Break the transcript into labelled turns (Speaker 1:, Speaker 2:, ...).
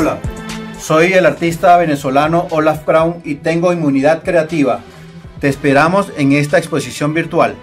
Speaker 1: Hola, soy el artista venezolano Olaf Crown y tengo inmunidad creativa. Te esperamos en esta exposición virtual.